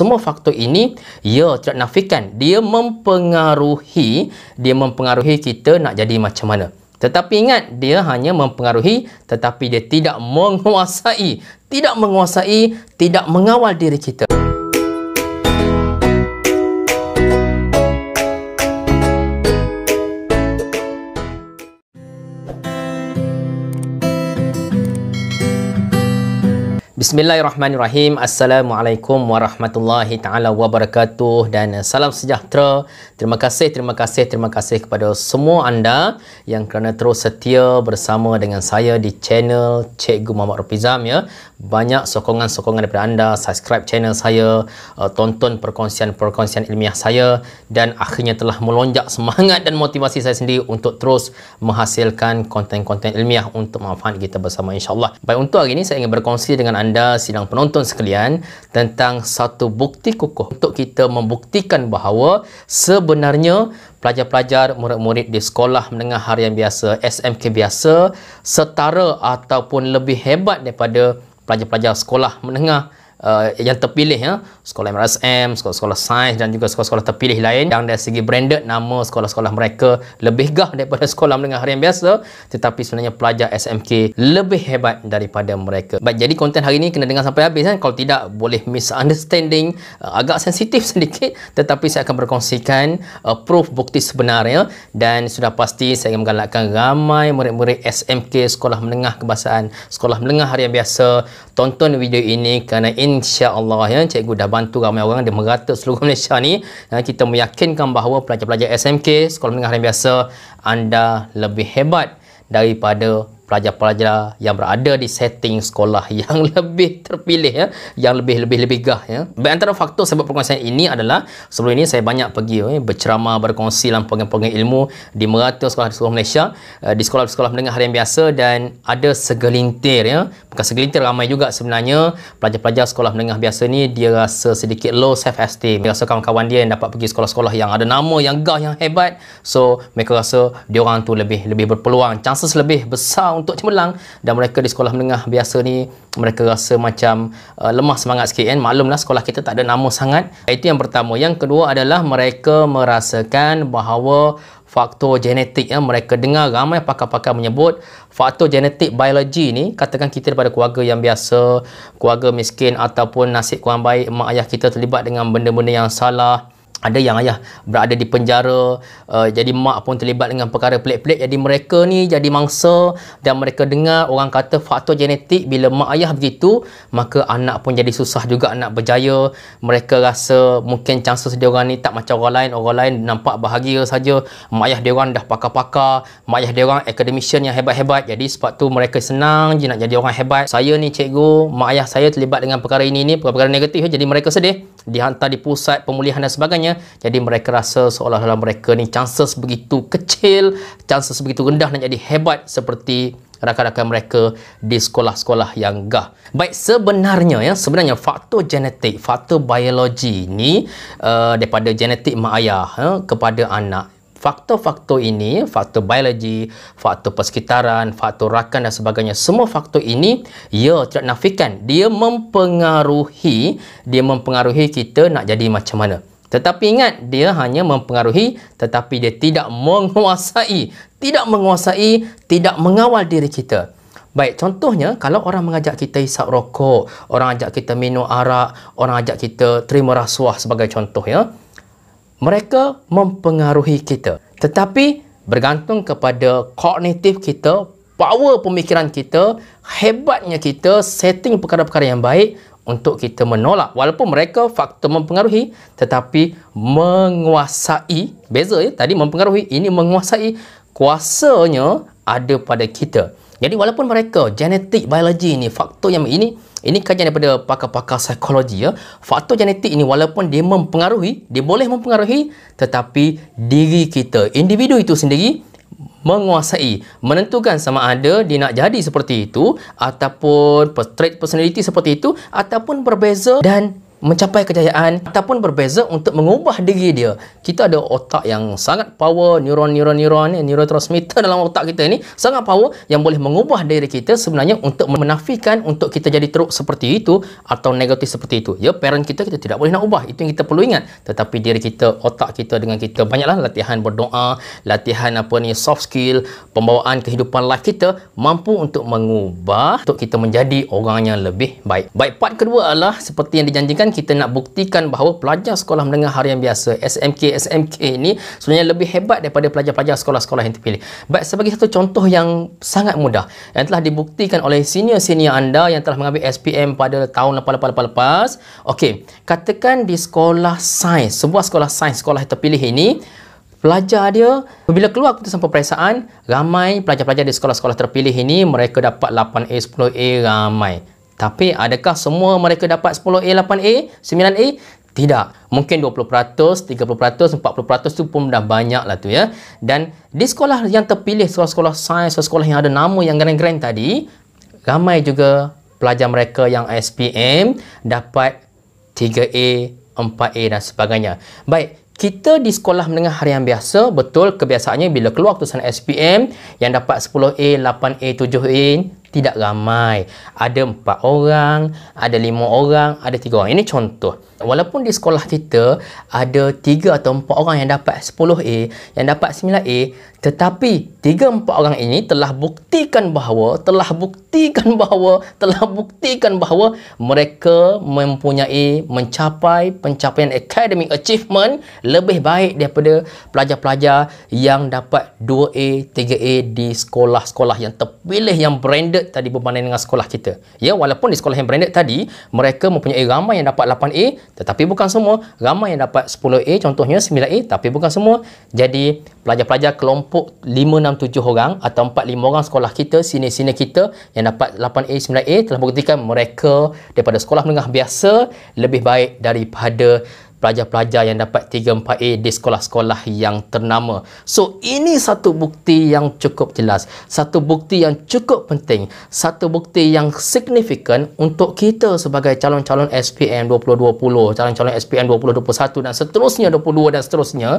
semua faktor ini ya tidak nafikan dia mempengaruhi dia mempengaruhi kita nak jadi macam mana. Tetapi ingat dia hanya mempengaruhi tetapi dia tidak menguasai. Tidak menguasai tidak mengawal diri kita Bismillahirrahmanirrahim. Assalamualaikum warahmatullahi taala wabarakatuh dan salam sejahtera. Terima kasih, terima kasih, terima kasih kepada semua anda yang kerana terus setia bersama dengan saya di channel Cikgu Muhammad Rafizam ya. Banyak sokongan-sokongan daripada anda, subscribe channel saya, uh, tonton perkongsian-perkongsian ilmiah saya dan akhirnya telah melonjak semangat dan motivasi saya sendiri untuk terus menghasilkan konten-konten ilmiah untuk manfaat kita bersama insya-Allah. Baik untuk hari ini saya ingin berkongsi dengan anda sidang penonton sekalian tentang satu bukti kukuh untuk kita membuktikan bahawa sebenarnya pelajar-pelajar murid-murid di sekolah menengah harian biasa SMK biasa setara ataupun lebih hebat daripada pelajar-pelajar sekolah menengah uh, yang terpilih ya. Sekolah MRSM, sekolah-sekolah sains dan juga sekolah-sekolah terpilih lain yang dari segi branded nama sekolah-sekolah mereka lebih gah daripada sekolah menengah harian biasa. Tetapi sebenarnya pelajar SMK lebih hebat daripada mereka. Baik jadi konten hari ini kena dengar sampai habis kan kalau tidak boleh misunderstanding uh, agak sensitif sedikit. Tetapi saya akan berkongsikan uh, proof bukti sebenarnya. Dan sudah pasti saya ingin menggalakkan ramai murid-murid SMK sekolah menengah kebahasaan sekolah menengah harian biasa. Tonton video ini kerana ini insya-Allah ya. Cikgu dah bantu ramai orang dia merata seluruh Malaysia ni. Ya, kita meyakinkan bahawa pelajar-pelajar SMK sekolah menengah harian biasa anda lebih hebat daripada pelajar-pelajar yang berada di setting sekolah yang lebih terpilih ya. Yang lebih lebih lebih gah ya. Baik antara faktor sebab perkongsian ini adalah sebelum ini saya banyak pergi ya, berceramah berkongsi dalam program-program ilmu di merata sekolah seluruh Malaysia uh, di sekolah-sekolah menengah harian biasa dan ada segelintir ya segelintir ramai juga sebenarnya. Pelajar-pelajar sekolah menengah biasa ni dia rasa sedikit low self esteem dia rasa kawan-kawan dia yang dapat pergi sekolah-sekolah yang ada nama yang gah yang hebat. So mereka rasa dia orang tu lebih lebih berpeluang. Chances lebih besar untuk cemerlang. Dan mereka di sekolah menengah biasa ni mereka rasa macam uh, lemah semangat sikit kan? Maklumlah sekolah kita tak ada nama sangat. Itu yang pertama. Yang kedua adalah mereka merasakan bahawa faktor genetik ya mereka dengar ramai pakar-pakar menyebut faktor genetik biologi ni katakan kita daripada keluarga yang biasa keluarga miskin ataupun nasib kurang baik mak ayah kita terlibat dengan benda-benda yang salah ada yang ayah berada di penjara uh, jadi mak pun terlibat dengan perkara pelik-pelik. Jadi mereka ni jadi mangsa dan mereka dengar orang kata faktor genetik. Bila mak ayah begitu maka anak pun jadi susah juga nak berjaya. Mereka rasa mungkin chances dia orang ni tak macam orang lain. Orang lain nampak bahagia saja. Mak ayah dia orang dah pakar-pakar. Mak ayah dia orang academician yang hebat-hebat. Jadi sebab tu mereka senang je nak jadi orang hebat. Saya ni cikgu mak ayah saya terlibat dengan perkara ini ni perkara negatif jadi mereka sedih. Dihantar di pusat pemulihan dan sebagainya sebagainya jadi mereka rasa seolah-olah mereka ni chances begitu kecil chances begitu rendah nak jadi hebat seperti rakan-rakan mereka di sekolah-sekolah yang gah. Baik sebenarnya ya sebenarnya faktor genetik, faktor biologi ni uh, daripada genetik mak ayah ya, kepada anak faktor-faktor ini, faktor biologi, faktor persekitaran, faktor rakan dan sebagainya, semua faktor ini ya tidak nafikan dia mempengaruhi dia mempengaruhi kita nak jadi macam mana. Tetapi ingat, dia hanya mempengaruhi tetapi dia tidak menguasai. Tidak menguasai, tidak mengawal diri kita. Baik, contohnya kalau orang mengajak kita isap rokok, orang ajak kita minum arak, orang ajak kita terima rasuah sebagai contoh ya. Mereka mempengaruhi kita. Tetapi bergantung kepada kognitif kita, power pemikiran kita, hebatnya kita, setting perkara-perkara yang baik, untuk kita menolak. Walaupun mereka faktor mempengaruhi tetapi menguasai beza ya tadi mempengaruhi ini menguasai kuasanya ada pada kita. Jadi walaupun mereka genetik biologi ini faktor yang ini ini kajian daripada pakar-pakar psikologi ya faktor genetik ini walaupun dia mempengaruhi dia boleh mempengaruhi tetapi diri kita individu itu sendiri menguasai menentukan sama ada dia nak jadi seperti itu ataupun trait personality seperti itu ataupun berbeza dan mencapai kejayaan ataupun berbeza untuk mengubah diri dia. Kita ada otak yang sangat power, neuron-neuron-neuron, neurotransmitter dalam otak kita ini sangat power yang boleh mengubah diri kita sebenarnya untuk menafikan untuk kita jadi teruk seperti itu atau negatif seperti itu. Ya, parent kita kita tidak boleh nak ubah. Itu yang kita perlu ingat. Tetapi diri kita, otak kita dengan kita banyaklah latihan berdoa, latihan apa ni soft skill, pembawaan kehidupan life kita mampu untuk mengubah untuk kita menjadi orang yang lebih baik. Baik, part kedua adalah seperti yang dijanjikan kita nak buktikan bahawa pelajar sekolah menengah harian biasa SMK SMK ini sebenarnya lebih hebat daripada pelajar-pelajar sekolah-sekolah yang terpilih. Baik sebagai satu contoh yang sangat mudah yang telah dibuktikan oleh senior-senior anda yang telah mengambil SPM pada tahun lepas-lepas lepas. Okey, katakan di sekolah sains, sebuah sekolah sains sekolah yang terpilih ini pelajar dia bila keluar keputusan peperiksaan ramai pelajar-pelajar di sekolah-sekolah terpilih ini mereka dapat 8A 10A ramai tapi adakah semua mereka dapat 10A, 8A, 9A? Tidak. Mungkin 20%, 30%, 40% tu pun dah banyak lah tu ya. Dan di sekolah yang terpilih, sekolah-sekolah sains, sekolah yang ada nama yang grand-grand tadi, ramai juga pelajar mereka yang SPM dapat 3A, 4A dan sebagainya. Baik, kita di sekolah menengah harian biasa, betul kebiasaannya bila keluar keputusan SPM yang dapat 10A, 8A, 7A, tidak ramai. Ada empat orang, ada lima orang, ada tiga orang. Ini contoh. Walaupun di sekolah kita ada tiga atau empat orang yang dapat 10A, yang dapat 9A, tetapi tiga empat orang ini telah buktikan bahawa, telah buktikan bahawa, telah buktikan bahawa mereka mempunyai mencapai pencapaian academic achievement lebih baik daripada pelajar-pelajar yang dapat 2A, 3A di sekolah-sekolah yang terpilih yang branded tadi berbanding dengan sekolah kita. Ya, walaupun di sekolah yang branded tadi, mereka mempunyai ramai yang dapat 8A, tetapi bukan semua. Ramai yang dapat 10A contohnya 9A tapi bukan semua. Jadi pelajar-pelajar kelompok 5 6 7 orang atau 4 5 orang sekolah kita sini-sini kita yang dapat 8A 9A telah buktikan mereka daripada sekolah menengah biasa lebih baik daripada pelajar-pelajar yang dapat 3-4A di sekolah-sekolah yang ternama. So, ini satu bukti yang cukup jelas. Satu bukti yang cukup penting. Satu bukti yang signifikan untuk kita sebagai calon-calon SPM 2020, calon-calon SPM 2021 dan seterusnya 22 dan seterusnya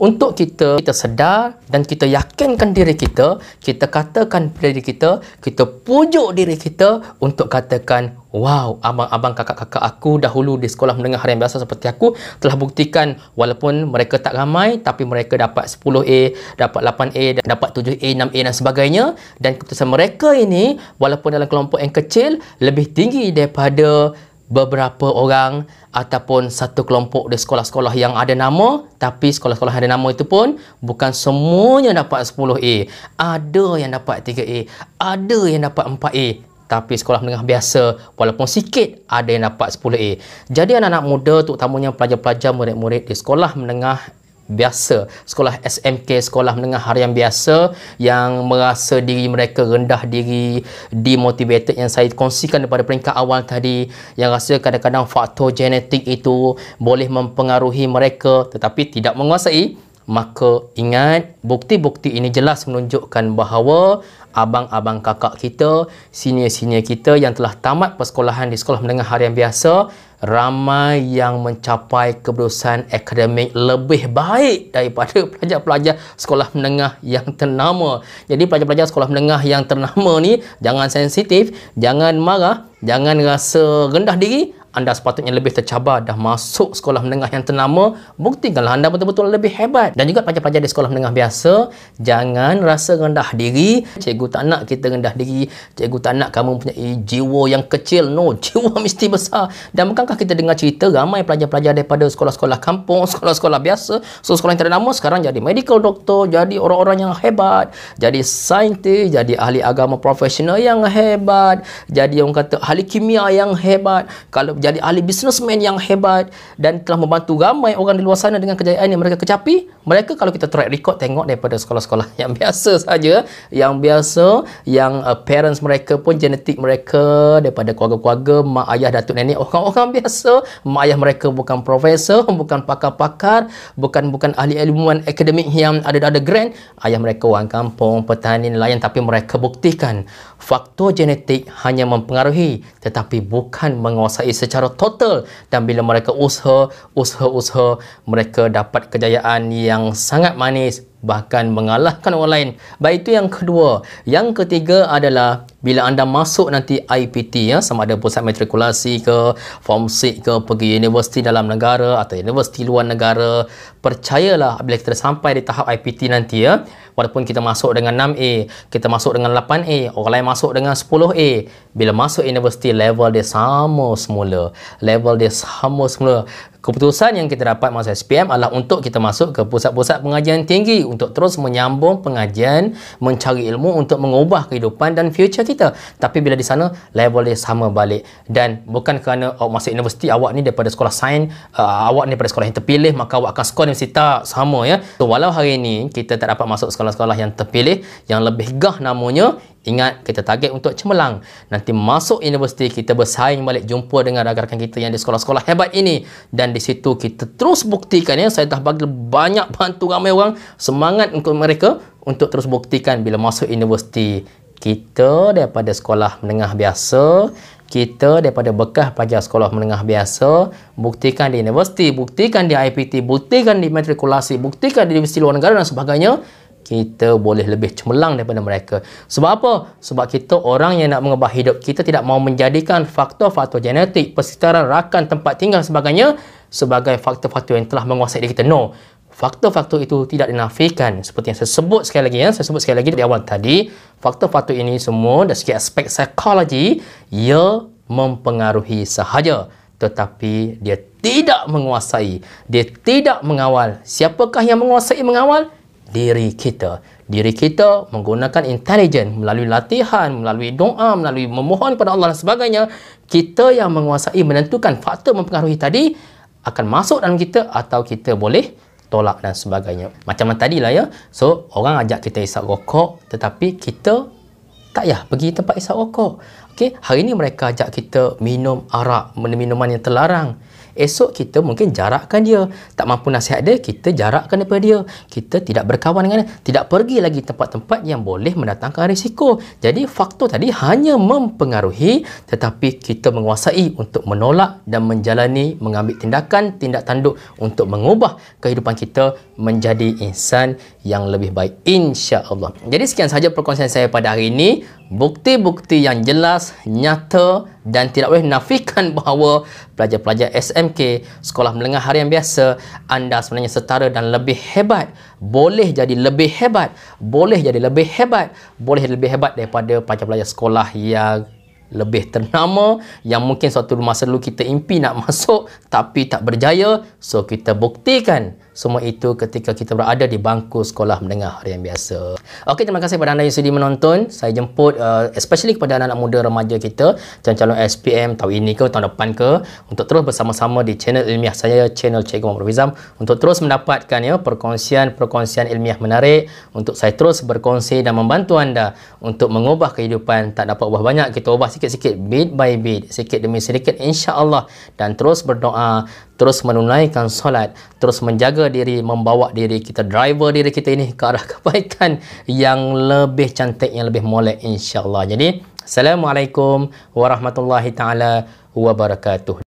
untuk kita kita sedar dan kita yakinkan diri kita, kita katakan diri kita, kita pujuk diri kita untuk katakan Wow, abang-abang kakak-kakak aku dahulu di sekolah menengah harian biasa seperti aku telah buktikan walaupun mereka tak ramai tapi mereka dapat 10A, dapat 8A, dapat 7A, 6A dan sebagainya. Dan keputusan mereka ini walaupun dalam kelompok yang kecil lebih tinggi daripada beberapa orang ataupun satu kelompok di sekolah-sekolah yang ada nama. Tapi sekolah-sekolah yang ada nama itu pun bukan semuanya dapat 10A ada yang dapat 3A ada yang dapat 4A tapi sekolah menengah biasa walaupun sikit ada yang dapat 10A. Jadi anak-anak muda terutamanya pelajar-pelajar murid-murid di sekolah menengah biasa, sekolah SMK, sekolah menengah harian biasa yang merasa diri mereka rendah diri, demotivated yang saya kongsikan daripada peringkat awal tadi, yang rasa kadang-kadang faktor genetik itu boleh mempengaruhi mereka tetapi tidak menguasai, maka ingat bukti-bukti ini jelas menunjukkan bahawa abang-abang kakak kita, senior-senior kita yang telah tamat persekolahan di sekolah menengah harian biasa, ramai yang mencapai keberusan akademik lebih baik daripada pelajar-pelajar sekolah menengah yang ternama. Jadi pelajar-pelajar sekolah menengah yang ternama ni jangan sensitif, jangan marah, jangan rasa rendah diri, anda sepatutnya lebih tercabar dah masuk sekolah menengah yang ternama buktikanlah anda betul-betul lebih hebat. Dan juga pelajar-pelajar di sekolah menengah biasa jangan rasa rendah diri. Cikgu tak nak kita rendah diri. Cikgu tak nak kamu punya jiwa yang kecil. No jiwa mesti besar. Dan bukankah kita dengar cerita ramai pelajar-pelajar daripada sekolah-sekolah kampung sekolah-sekolah biasa? So sekolah yang ternama sekarang jadi medical doctor jadi orang-orang yang hebat jadi saintis jadi ahli agama profesional yang hebat jadi orang kata ahli kimia yang hebat. Kalau jadi ahli businessman yang hebat dan telah membantu ramai orang di luar sana dengan kejayaan yang mereka kecapi mereka kalau kita track record tengok daripada sekolah-sekolah yang biasa saja yang biasa yang uh, parents mereka pun genetik mereka daripada keluarga-keluarga mak ayah datuk nenek orang-orang biasa mak ayah mereka bukan profesor bukan pakar-pakar bukan bukan ahli ilmuwan akademik yang ada-ada grand ayah mereka orang kampung petani nelayan tapi mereka buktikan faktor genetik hanya mempengaruhi tetapi bukan menguasai secara secara total dan bila mereka usaha usaha-usaha mereka dapat kejayaan yang sangat manis bahkan mengalahkan orang lain. Baik itu yang kedua. Yang ketiga adalah bila anda masuk nanti IPT ya sama ada pusat matrikulasi ke form 6 ke pergi universiti dalam negara atau universiti luar negara percayalah bila kita sampai di tahap IPT nanti ya walaupun kita masuk dengan 6A kita masuk dengan 8A orang lain masuk dengan 10A bila masuk universiti level dia sama semula level dia sama semula Keputusan yang kita dapat masa SPM adalah untuk kita masuk ke pusat-pusat pengajian tinggi untuk terus menyambung pengajian, mencari ilmu untuk mengubah kehidupan dan future kita. Tapi bila di sana, level dia sama balik. Dan bukan kerana awak masuk universiti, awak ni daripada sekolah sains, uh, awak ni daripada sekolah yang terpilih, maka awak akan skor universiti. Tak, sama ya. So, walau hari ini kita tak dapat masuk sekolah-sekolah yang terpilih, yang lebih gah namanya, Ingat, kita target untuk cemerlang. Nanti masuk universiti, kita bersaing balik jumpa dengan rakan-rakan kita yang di sekolah-sekolah hebat ini. Dan di situ kita terus buktikan ya. Saya dah bagi banyak bantu ramai orang. Semangat untuk mereka untuk terus buktikan bila masuk universiti. Kita daripada sekolah menengah biasa, kita daripada bekas pelajar sekolah menengah biasa, buktikan di universiti, buktikan di IPT, buktikan di matrikulasi, buktikan di universiti luar negara dan sebagainya kita boleh lebih cemerlang daripada mereka. Sebab apa? Sebab kita orang yang nak mengubah hidup kita tidak mau menjadikan faktor-faktor genetik, persekitaran, rakan, tempat tinggal sebagainya sebagai faktor-faktor yang telah menguasai diri kita. No. Faktor-faktor itu tidak dinafikan. Seperti yang saya sebut sekali lagi, ya. saya sebut sekali lagi di awal tadi, faktor-faktor ini semua dari segi aspek psikologi, ia mempengaruhi sahaja. Tetapi dia tidak menguasai. Dia tidak mengawal. Siapakah yang menguasai mengawal? Diri kita. Diri kita menggunakan intelijen melalui latihan, melalui doa, melalui memohon kepada Allah dan sebagainya. Kita yang menguasai menentukan faktor mempengaruhi tadi akan masuk dalam kita atau kita boleh tolak dan sebagainya. Macam tadi lah ya. So, orang ajak kita isap rokok tetapi kita tak ya pergi tempat isap rokok. Okay? Hari ini mereka ajak kita minum arak, minuman yang terlarang esok kita mungkin jarakkan dia. Tak mampu nasihat dia kita jarakkan daripada dia. Kita tidak berkawan dengan dia tidak pergi lagi tempat-tempat yang boleh mendatangkan risiko. Jadi faktor tadi hanya mempengaruhi tetapi kita menguasai untuk menolak dan menjalani mengambil tindakan tindak tanduk untuk mengubah kehidupan kita menjadi insan yang lebih baik insya-Allah jadi sekian sahaja perkongsian saya pada hari ini bukti-bukti yang jelas, nyata dan tidak boleh menafikan bahawa pelajar-pelajar SMK, sekolah menengah harian biasa, anda sebenarnya setara dan lebih hebat. Boleh jadi lebih hebat. Boleh jadi lebih hebat. Boleh jadi lebih hebat daripada pelajar-pelajar sekolah yang lebih ternama yang mungkin suatu masa dulu kita impi nak masuk tapi tak berjaya so kita buktikan semua itu ketika kita berada di bangku sekolah menengah harian biasa. Okey, terima kasih kepada anda yang sudi menonton. Saya jemput uh, especially kepada anak-anak muda remaja kita, calon-calon SPM tahun ini ke tahun depan ke untuk terus bersama-sama di channel ilmiah saya, channel Cikgu Muhammad Rizam untuk terus mendapatkan ya perkongsian-perkongsian ilmiah menarik untuk saya terus berkongsi dan membantu anda untuk mengubah kehidupan. Tak dapat ubah banyak, kita ubah sikit-sikit bit by bit, sikit demi sedikit insya-Allah dan terus berdoa terus menunaikan solat, terus menjaga diri, membawa diri kita, driver diri kita ini ke arah kebaikan yang lebih cantik, yang lebih molek insya-Allah. Jadi, Assalamualaikum warahmatullahi taala wabarakatuh.